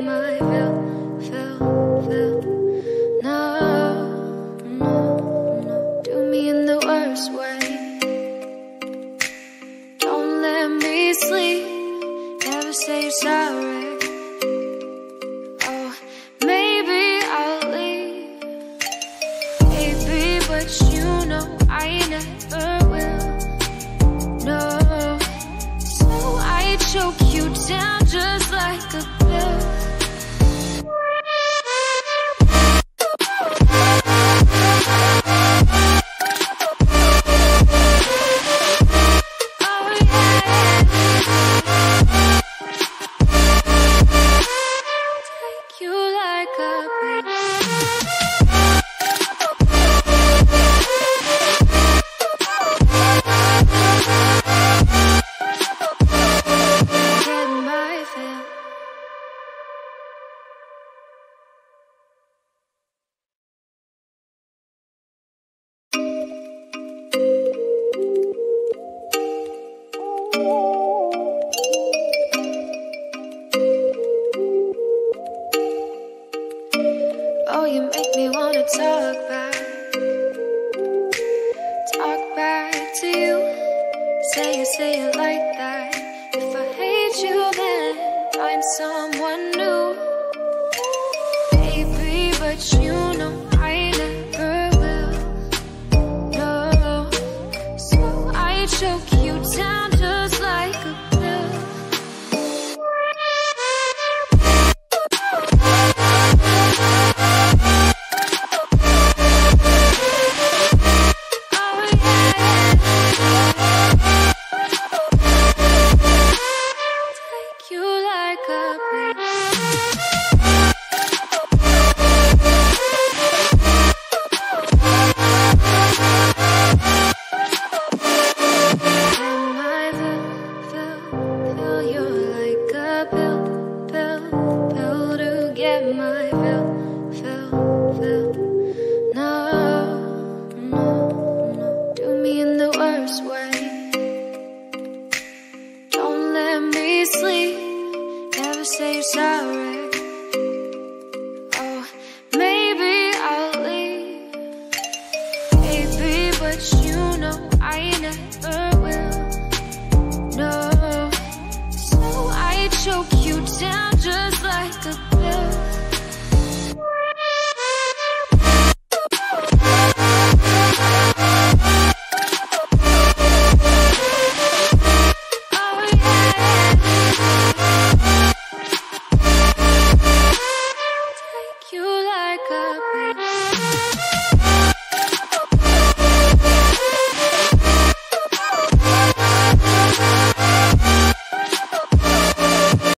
pill, pill. No, no, no, do me in the worst way. Don't let me sleep, never say you're sorry. Oh, maybe I'll leave. Baby, but you know I never will. No, so I choke you down make me wanna talk back. Talk back to you. Say it, say it like that.